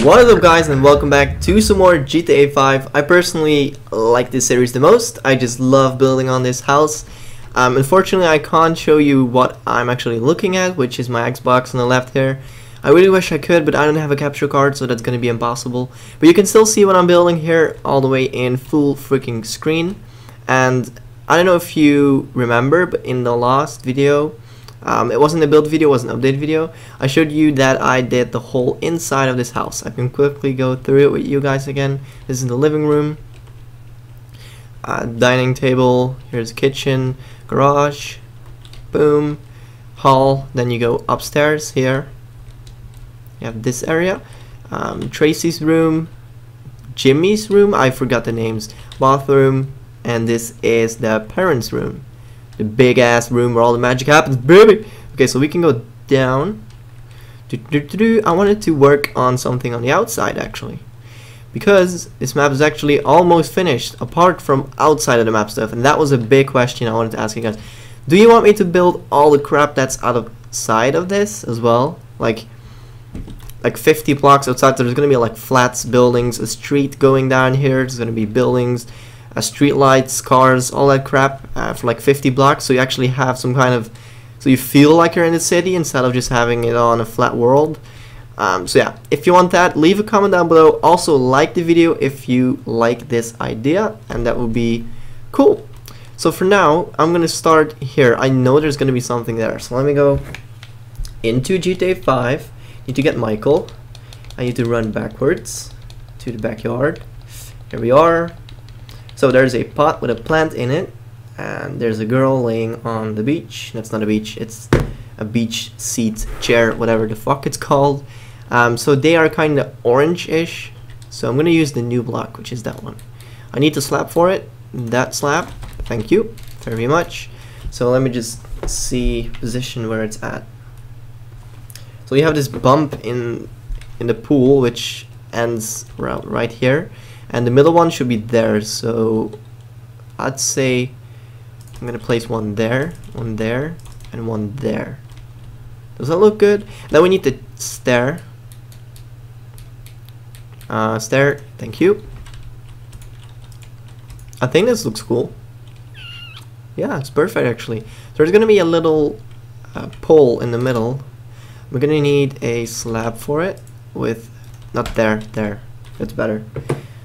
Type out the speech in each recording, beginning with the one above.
What is up guys and welcome back to some more GTA 5. I personally like this series the most. I just love building on this house. Um, unfortunately I can't show you what I'm actually looking at, which is my Xbox on the left here. I really wish I could, but I don't have a capture card, so that's going to be impossible. But you can still see what I'm building here all the way in full freaking screen. And I don't know if you remember, but in the last video, um, it wasn't a build video, it was an update video. I showed you that I did the whole inside of this house. I can quickly go through it with you guys again. This is the living room, uh, dining table, here's kitchen, garage, boom, hall, then you go upstairs here. You have this area, um, Tracy's room, Jimmy's room, I forgot the names, bathroom, and this is the parents' room the big ass room where all the magic happens, baby. Okay, so we can go down. I wanted to work on something on the outside actually. Because this map is actually almost finished apart from outside of the map stuff. And that was a big question I wanted to ask you guys. Do you want me to build all the crap that's out of this as well? Like like 50 blocks outside, there's gonna be like flats, buildings, a street going down here, there's gonna be buildings, uh, street lights, cars, all that crap uh, for like 50 blocks. So you actually have some kind of, so you feel like you're in the city instead of just having it on a flat world. Um, so yeah, if you want that, leave a comment down below. Also like the video if you like this idea, and that would be cool. So for now, I'm going to start here. I know there's going to be something there. So let me go into GTA 5. Need to get Michael. I need to run backwards to the backyard. Here we are. So there's a pot with a plant in it, and there's a girl laying on the beach. That's not a beach, it's a beach seat, chair, whatever the fuck it's called. Um, so they are kind of orange-ish. So I'm going to use the new block, which is that one. I need to slab for it. That slab. Thank you very much. So let me just see position where it's at. So you have this bump in in the pool, which ends right here and the middle one should be there so I'd say I'm gonna place one there one there and one there. Does that look good? Now we need the stair. Uh, stair thank you. I think this looks cool. Yeah it's perfect actually. So there's gonna be a little uh, pole in the middle. We're gonna need a slab for it with not there there. That's better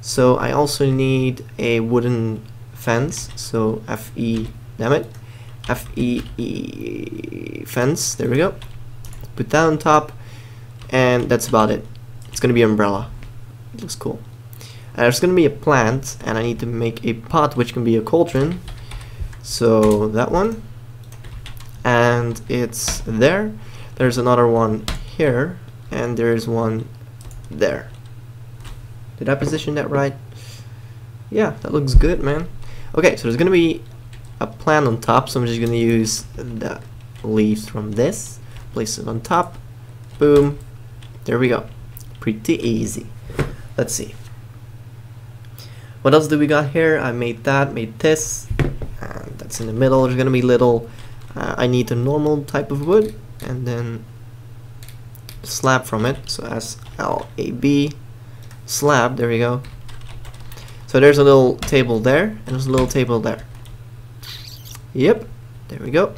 so I also need a wooden fence. So FE, damn it, FE -E fence. There we go. Put that on top, and that's about it. It's gonna be umbrella. It looks cool. And there's gonna be a plant, and I need to make a pot, which can be a cauldron. So that one, and it's there. There's another one here, and there's one there. Did I position that right? Yeah, that looks good, man. Okay, so there's to be a plant on top, so I'm just to use the leaves from this, place it on top, boom, there we go. Pretty easy. Let's see. What else do we got here? I made that, made this, and that's in the middle. There's to be little, uh, I need a normal type of wood, and then slab from it, so S-L-A-B, slab, there we go. So there's a little table there, and there's a little table there. Yep, there we go.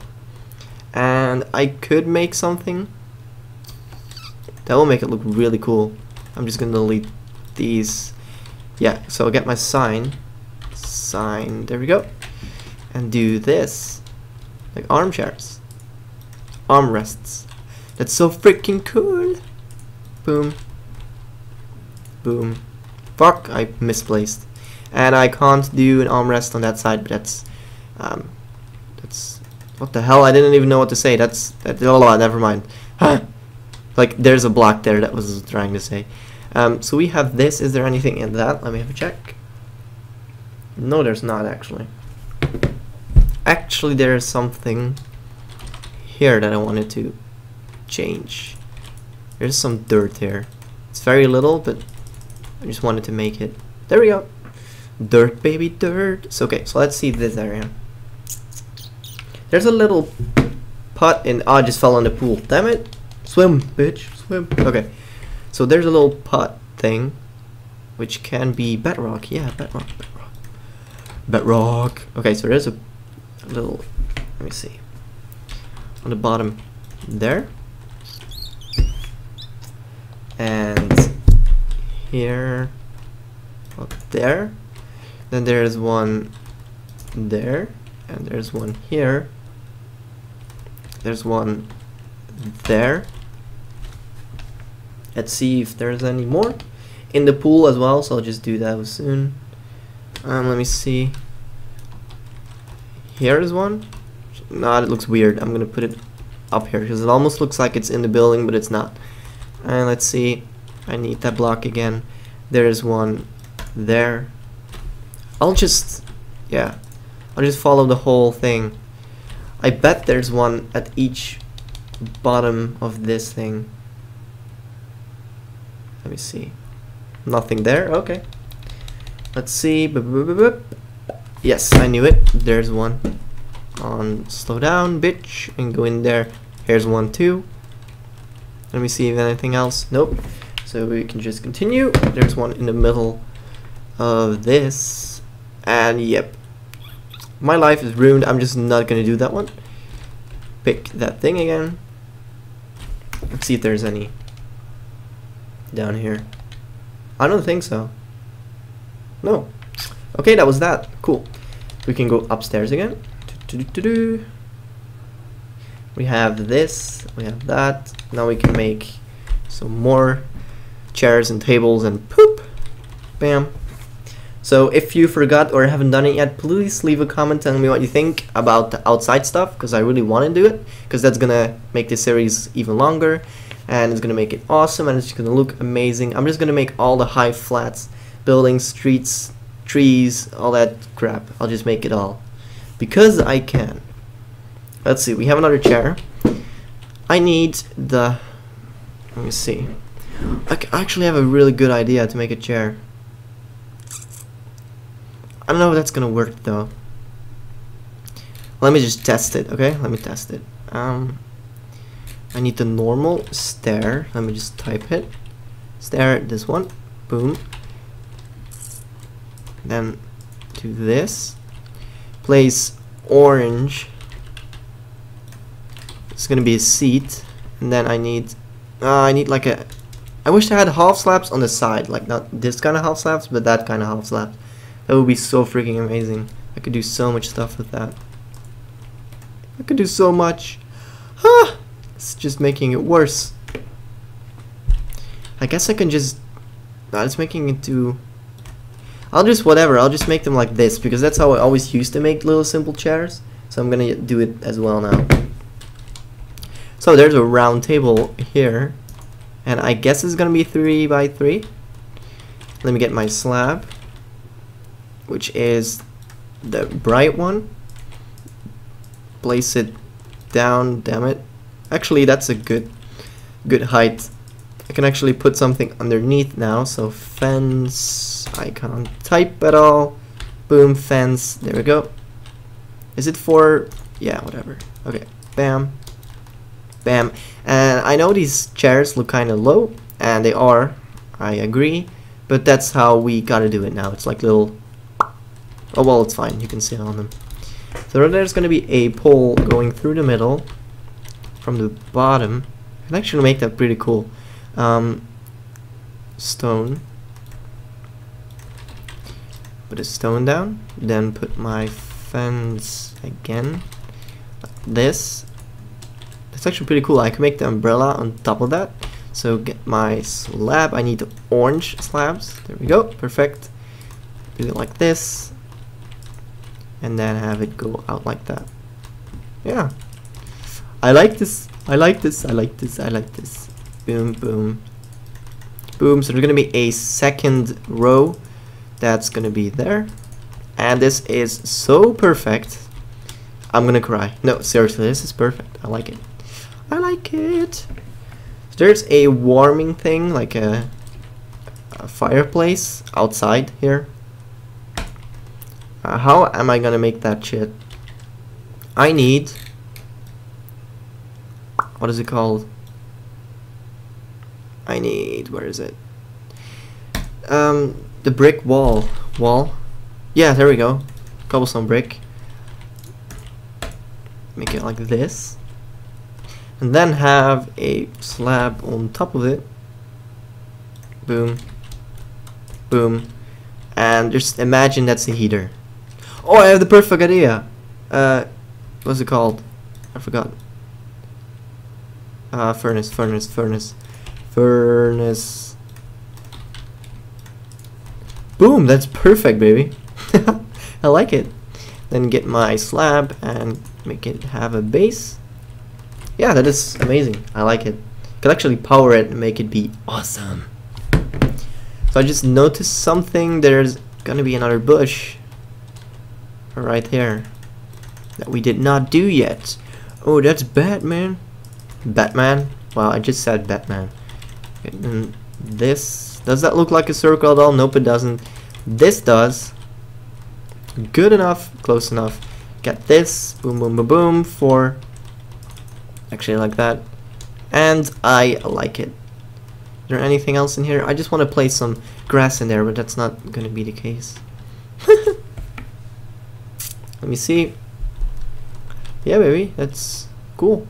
And I could make something. That will make it look really cool. I'm just gonna delete these. Yeah, so I'll get my sign. Sign, there we go. And do this. Like armchairs. Armrests. That's so freaking cool. Boom. Boom. Fuck, I misplaced. And I can't do an armrest on that side, but that's, um, that's, what the hell, I didn't even know what to say, that's, that, oh, never mind. like, there's a block there, that was trying to say. Um, so we have this, is there anything in that? Let me have a check. No, there's not, actually. Actually, there's something here that I wanted to change. There's some dirt here. It's very little, but I just wanted to make it. There we go. Dirt, baby, dirt. So, okay, so let's see this area. There's a little pot and oh, I just fell in the pool. Damn it. Swim, bitch. Swim. Okay. So there's a little pot thing, which can be bedrock. Yeah, bedrock, bedrock, bedrock. Okay, so there's a, a little. Let me see. On the bottom, there, and here, up there. Then there's one there, and there's one here. There's one there. Let's see if there's any more in the pool as well, so I'll just do that soon. Um, let me see. Here is one. No, it looks weird. I'm gonna put it up here because it almost looks like it's in the building, but it's not. And let's see. I need that block again. There's one there. I'll just, yeah, I'll just follow the whole thing. I bet there's one at each bottom of this thing. Let me see. Nothing there? Okay. Let's see. Yes, I knew it. There's one. On slow down, bitch, and go in there. Here's one too. Let me see if anything else. Nope. So we can just continue. There's one in the middle of this. And yep. My life is ruined. I'm just not gonna do that one. Pick that thing again. Let's see if there's any down here. I don't think so. No. Okay, that was that. Cool. We can go upstairs again. We have this, we have that. Now we can make some more chairs and tables and poop. Bam. So if you forgot or haven't done it yet, please leave a comment telling me what you think about the outside stuff because I really want to do it because that's gonna make this series even longer and it's gonna make it awesome and it's gonna look amazing. I'm just gonna make all the high flats, buildings, streets, trees, all that crap. I'll just make it all because I can. Let's see, we have another chair. I need the, let me see. I actually have a really good idea to make a chair. I don't know if that's gonna work though. Let me just test it, okay? Let me test it. Um, I need the normal stair. Let me just type it. Stair, this one. Boom. Then do this. Place orange. It's gonna be a seat. And then I need, uh, I need like a, I wish I had half slabs on the side. Like not this kind of half slabs, but that kind of half slabs. That would be so freaking amazing. I could do so much stuff with that. I could do so much. Huh! It's just making it worse. I guess I can just... No, it's making it too... I'll just whatever, I'll just make them like this because that's how I always used to make little simple chairs. So I'm gonna do it as well now. So there's a round table here. And I guess it's gonna be 3 by 3 Let me get my slab. Which is the bright one. Place it down, damn it. Actually, that's a good good height. I can actually put something underneath now. So fence, I can't type at all. Boom, fence, there we go. Is it for, yeah, whatever. Okay, bam, bam. And I know these chairs look kind of low, and they are, I agree. But that's how we gotta do it now. It's like little, oh well, it's fine. You can sit on them. So there's gonna be a pole going through the middle from the bottom. I can actually make that pretty cool. Um, stone. Put a stone down. Then put my fence again. Like this. That's actually pretty cool. I can make the umbrella on top of that. So get my slab. I need orange slabs. There we go. Perfect. Do it like this. And then have it go out like that. Yeah. I like this. I like this. I like this. I like this. Boom, boom. Boom. So there's going to be a second row that's going to be there. And this is so perfect. I'm going to cry. No, seriously, this is perfect. I like it. I like it. So there's a warming thing, like a, a fireplace outside here. Uh, how am I to make that shit? I need what is it called? I need, where is it? Um, the brick wall. Wall? Yeah, there we go. Cobblestone brick. Make it like this. And then have a slab on top of it. Boom. Boom. And just imagine that's the heater. Oh, I have the perfect idea. Uh, what's it called? I forgot. Uh, furnace, furnace, furnace, furnace. Boom, that's perfect, baby. I like it. Then get my slab and make it have a base. Yeah, that is amazing. I like it. Could actually power it and make it be awesome. So I just noticed something. There's gonna be another bush right here that we did not do yet. Oh, that's Batman. Batman? Wow, I just said Batman. And this, does that look like a circle at all? Nope, it doesn't. This does. Good enough, close enough. Get this, boom, boom, boom, boom, for, actually like that. And I like it. Is there anything else in here? I just want to place some grass in there, but that's not going to be the case. Let me see. Yeah, baby, that's cool.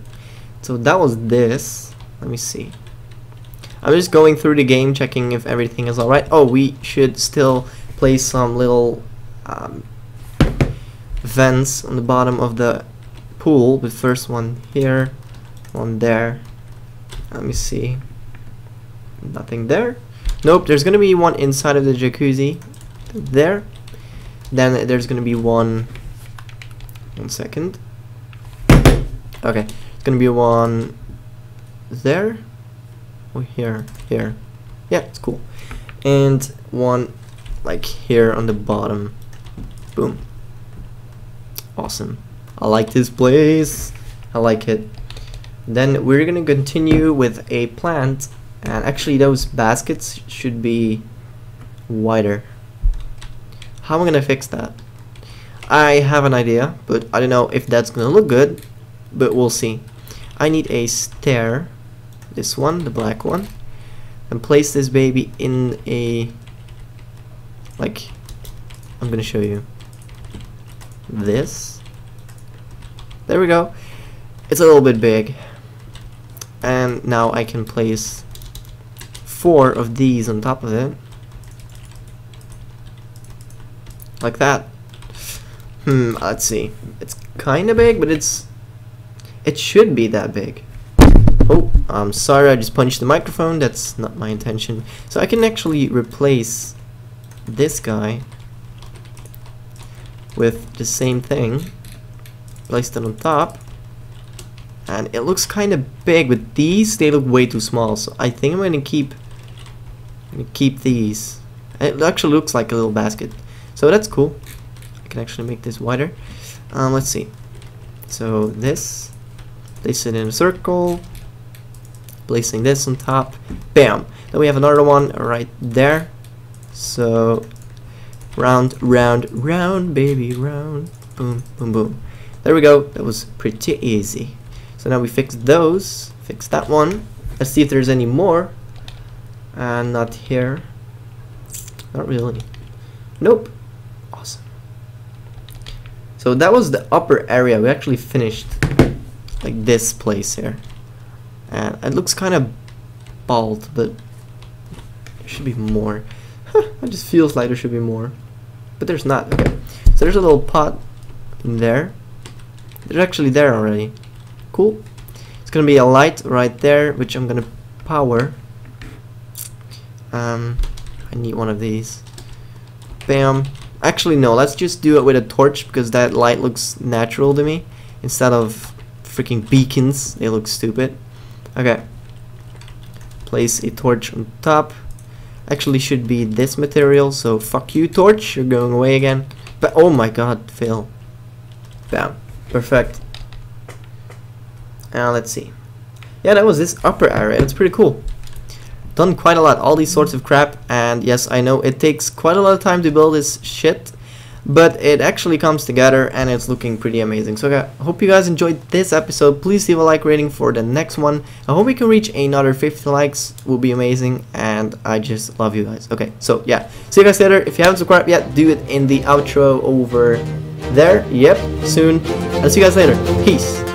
So that was this. Let me see. I'm just going through the game, checking if everything is alright. Oh, we should still place some little um, vents on the bottom of the pool. The first one here, one there. Let me see. Nothing there. Nope, there's gonna be one inside of the jacuzzi. There. Then there's gonna be one one second. Okay, it's gonna be one there. Oh, here, here. Yeah, it's cool. And one like here on the bottom. Boom. Awesome. I like this place. I like it. Then we're gonna continue with a plant and actually those baskets should be wider. How am I gonna fix that? I have an idea, but I don't know if that's gonna look good, but we'll see. I need a stair, this one, the black one, and place this baby in a, like, I'm gonna show you, this, there we go, it's a little bit big, and now I can place four of these on top of it, like that. Hmm, let's see. It's kind of big, but it's... It should be that big. Oh, I'm sorry, I just punched the microphone. That's not my intention. So I can actually replace this guy with the same thing. Place it on top. And it looks kind of big, but these, they look way too small. So I think I'm to keep... Gonna keep these. It actually looks like a little basket. So that's cool I can actually make this wider. Um, let's see. So this, place it in a circle, placing this on top, bam. Then we have another one right there. So round, round, round, baby, round, boom, boom, boom. There we go. That was pretty easy. So now we fix those, fix that one. Let's see if there's any more. And not here. Not really. Nope. Awesome. So that was the upper area. We actually finished like this place here. And it looks kind of bald, but there should be more. it just feels like there should be more. But there's not. Okay. So there's a little pot in there. They're actually there already. Cool. It's gonna be a light right there, which I'm gonna power. Um, I need one of these. Bam. Actually, no, let's just do it with a torch because that light looks natural to me. Instead of freaking beacons, they look stupid. Okay. Place a torch on top. Actually should be this material, so fuck you torch, you're going away again. But oh my god, fail. Bam. Perfect. Now let's see. Yeah, that was this upper area. It's pretty cool done quite a lot, all these sorts of crap, and yes, I know it takes quite a lot of time to build this shit, but it actually comes together and it's looking pretty amazing. So I hope you guys enjoyed this episode. Please leave a like rating for the next one. I hope we can reach another 50 likes. Will be amazing, and I just love you guys. Okay, so yeah, see you guys later. If you haven't subscribed yet, do it in the outro over there. Yep, soon. I'll see you guys later. Peace.